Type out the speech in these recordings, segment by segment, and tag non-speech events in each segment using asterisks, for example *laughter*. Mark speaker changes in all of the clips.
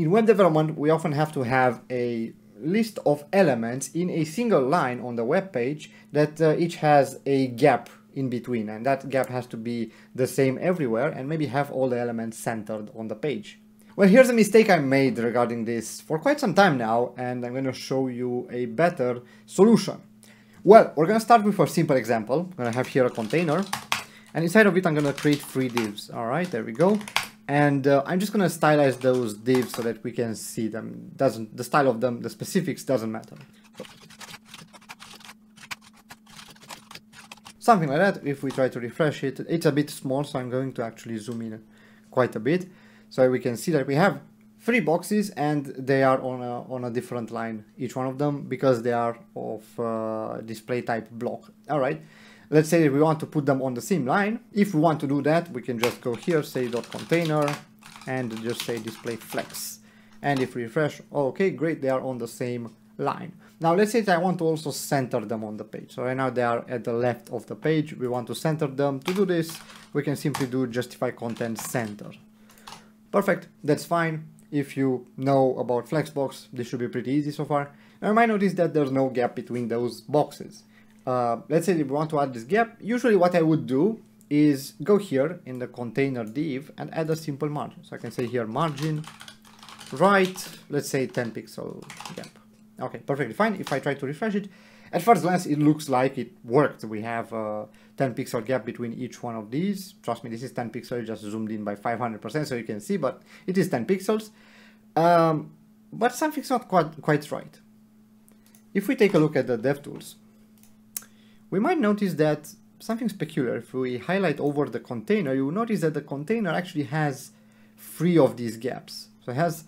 Speaker 1: In web development, we often have to have a list of elements in a single line on the web page that uh, each has a gap in between and that gap has to be the same everywhere and maybe have all the elements centered on the page. Well, here's a mistake I made regarding this for quite some time now and I'm going to show you a better solution. Well, we're going to start with a simple example. I'm going to have here a container and inside of it I'm going to create three divs. Alright, there we go and uh, I'm just gonna stylize those divs so that we can see them. Doesn't the style of them, the specifics doesn't matter. Something like that. If we try to refresh it, it's a bit small, so I'm going to actually zoom in quite a bit, so we can see that we have three boxes and they are on a on a different line, each one of them, because they are of uh, display type block. All right. Let's say we want to put them on the same line. If we want to do that, we can just go here, say container, and just say display flex. And if we refresh, okay, great, they are on the same line. Now let's say that I want to also center them on the page. So right now they are at the left of the page. We want to center them. To do this, we can simply do justify content center. Perfect, that's fine. If you know about Flexbox, this should be pretty easy so far. Now you might notice that there's no gap between those boxes uh, let's say we want to add this gap, usually what I would do is go here in the container div and add a simple margin. So I can say here margin right, let's say 10 pixel gap. Okay, perfectly fine. If I try to refresh it, at first glance it looks like it worked. We have a 10 pixel gap between each one of these. Trust me, this is 10 pixels, just zoomed in by 500% so you can see, but it is 10 pixels. Um, but something's not quite, quite right. If we take a look at the DevTools, we might notice that something's peculiar. If we highlight over the container, you will notice that the container actually has three of these gaps. So it has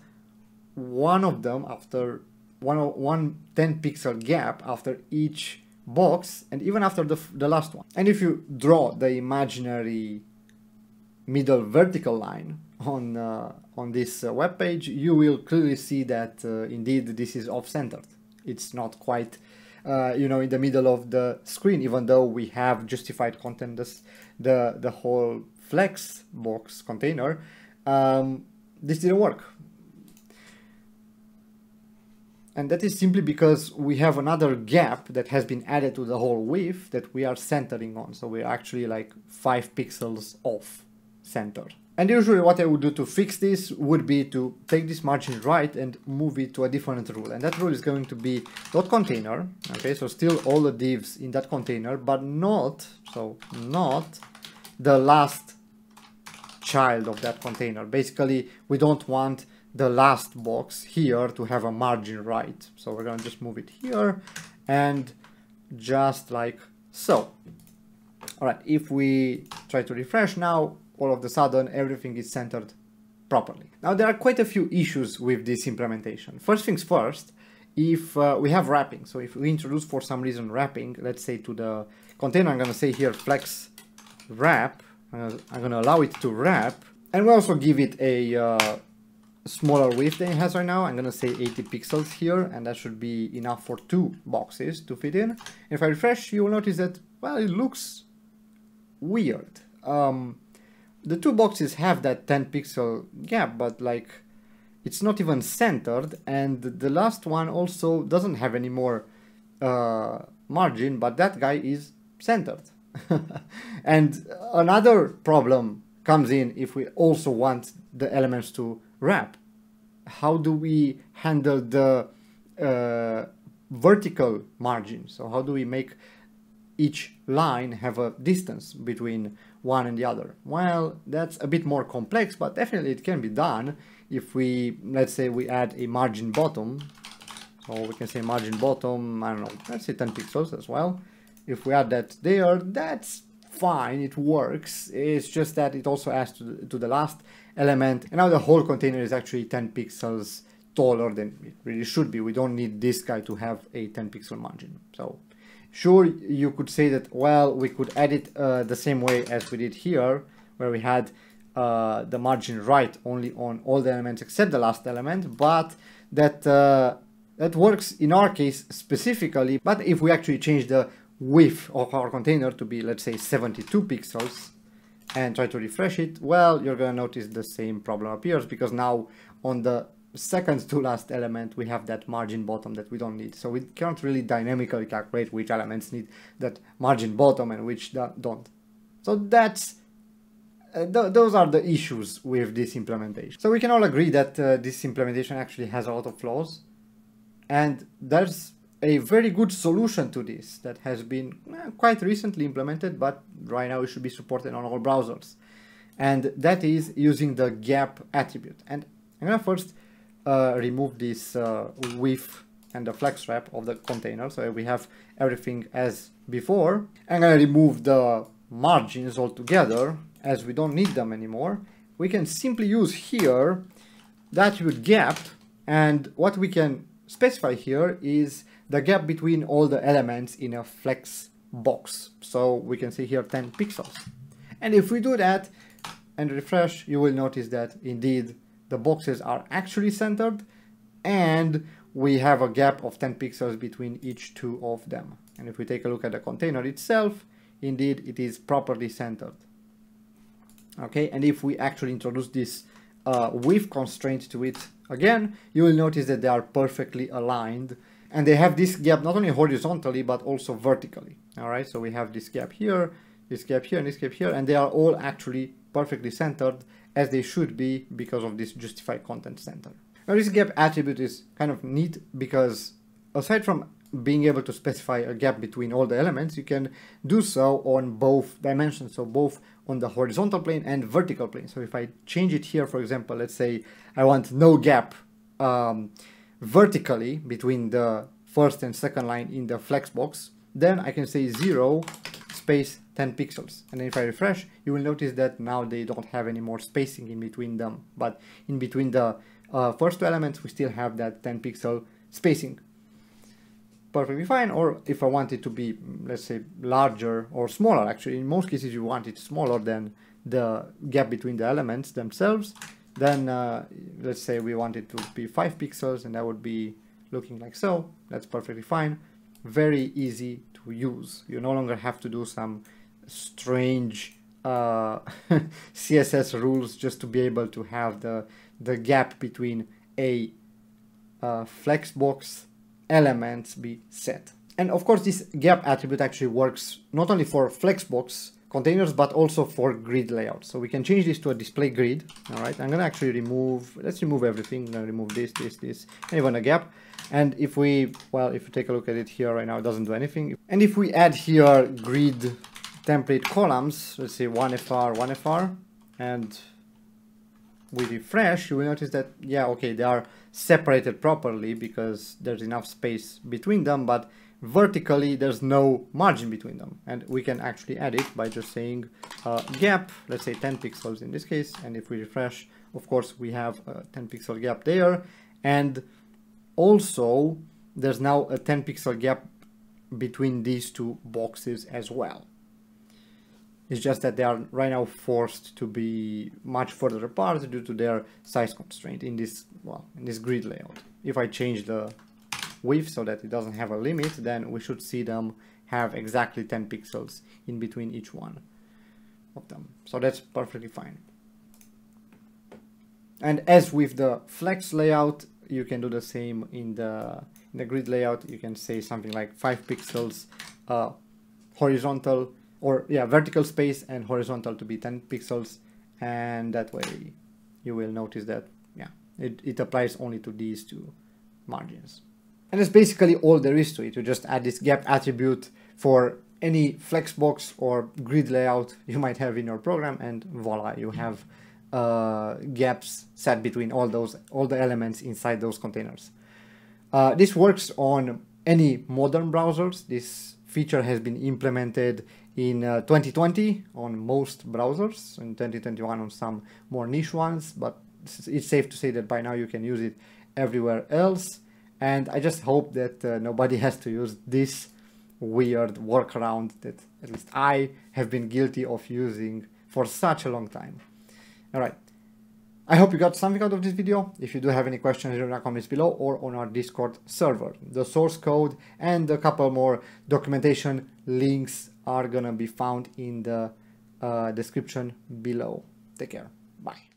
Speaker 1: one of them after one, one 10 pixel gap after each box and even after the, the last one. And if you draw the imaginary middle vertical line on, uh, on this uh, web page, you will clearly see that uh, indeed this is off-centered. It's not quite uh, you know, in the middle of the screen, even though we have justified content, this, the, the whole flex box container, um, this didn't work. And that is simply because we have another gap that has been added to the whole width that we are centering on. So we're actually like five pixels off center. And usually what I would do to fix this would be to take this margin right and move it to a different rule. And that rule is going to be dot container. Okay, so still all the divs in that container, but not, so not the last child of that container. Basically, we don't want the last box here to have a margin right. So we're gonna just move it here and just like so. All right, if we try to refresh now, all of a sudden everything is centered properly. Now there are quite a few issues with this implementation. First things first, if uh, we have wrapping, so if we introduce for some reason wrapping, let's say to the container, I'm gonna say here flex wrap, I'm gonna allow it to wrap, and we also give it a uh, smaller width than it has right now. I'm gonna say 80 pixels here, and that should be enough for two boxes to fit in. If I refresh, you will notice that, well, it looks weird. Um, the two boxes have that 10 pixel gap, but like it's not even centered and the last one also doesn't have any more uh, margin, but that guy is centered. *laughs* and another problem comes in if we also want the elements to wrap. How do we handle the uh, vertical margin? So how do we make each line have a distance between one and the other? Well, that's a bit more complex, but definitely it can be done if we, let's say we add a margin bottom. So we can say margin bottom, I don't know, let's say 10 pixels as well. If we add that there, that's fine, it works. It's just that it also adds to the, to the last element. And now the whole container is actually 10 pixels taller than it really should be. We don't need this guy to have a 10 pixel margin. So Sure, you could say that, well, we could edit uh, the same way as we did here, where we had uh, the margin right only on all the elements except the last element, but that, uh, that works in our case specifically. But if we actually change the width of our container to be, let's say, 72 pixels, and try to refresh it, well, you're gonna notice the same problem appears because now on the second to last element, we have that margin bottom that we don't need. So we can't really dynamically calculate which elements need that margin bottom and which don't. So that's uh, th those are the issues with this implementation. So we can all agree that uh, this implementation actually has a lot of flaws and there's a very good solution to this that has been uh, quite recently implemented but right now it should be supported on all browsers and that is using the gap attribute and I'm gonna first uh, remove this uh, width and the flex wrap of the container so we have everything as before I'm gonna remove the margins altogether as we don't need them anymore, we can simply use here attribute gap and what we can specify here is the gap between all the elements in a flex box. So we can see here 10 pixels. And if we do that and refresh, you will notice that indeed the boxes are actually centered and we have a gap of 10 pixels between each two of them. And if we take a look at the container itself, indeed it is properly centered. Okay and if we actually introduce this uh, width constraint to it again you will notice that they are perfectly aligned. And they have this gap not only horizontally but also vertically. All right so we have this gap here this gap here and this gap here and they are all actually perfectly centered as they should be because of this justify content center now this gap attribute is kind of neat because aside from being able to specify a gap between all the elements, you can do so on both dimensions, so both on the horizontal plane and vertical plane. So if I change it here, for example, let's say I want no gap um, vertically between the first and second line in the flex box, then I can say 0 space 10 pixels. And if I refresh, you will notice that now they don't have any more spacing in between them. But in between the uh, first two elements, we still have that 10 pixel spacing perfectly fine or if I want it to be let's say larger or smaller actually in most cases you want it smaller than the gap between the elements themselves then uh, let's say we want it to be 5 pixels and that would be looking like so that's perfectly fine very easy to use you no longer have to do some strange uh, *laughs* CSS rules just to be able to have the the gap between a uh, flexbox elements be set. And of course, this gap attribute actually works not only for Flexbox containers, but also for grid layout. So we can change this to a display grid. All right, I'm gonna actually remove, let's remove everything. I'm gonna remove this, this, this, and even a gap. And if we, well, if you take a look at it here right now, it doesn't do anything. And if we add here grid template columns, let's say 1FR, 1FR, and we refresh, you will notice that, yeah, okay, they are separated properly because there's enough space between them, but vertically there's no margin between them. And we can actually add it by just saying uh, gap, let's say 10 pixels in this case. And if we refresh, of course, we have a 10 pixel gap there. And also there's now a 10 pixel gap between these two boxes as well. It's just that they are right now forced to be much further apart due to their size constraint in this well in this grid layout. If I change the width so that it doesn't have a limit, then we should see them have exactly 10 pixels in between each one of them. So that's perfectly fine. And as with the flex layout, you can do the same in the in the grid layout. You can say something like 5 pixels uh, horizontal or yeah vertical space and horizontal to be 10 pixels. And that way you will notice that yeah it, it applies only to these two margins. And that's basically all there is to it. You just add this gap attribute for any flexbox or grid layout you might have in your program and voila you have uh, gaps set between all those all the elements inside those containers. Uh, this works on any modern browsers. This feature has been implemented in uh, 2020 on most browsers, in 2021 on some more niche ones, but it's safe to say that by now you can use it everywhere else. And I just hope that uh, nobody *laughs* has to use this weird workaround that at least I have been guilty of using for such a long time. All right. I hope you got something out of this video. If you do have any questions, leave in the comments below or on our Discord server. The source code and a couple more documentation links are gonna be found in the uh, description below. Take care. Bye.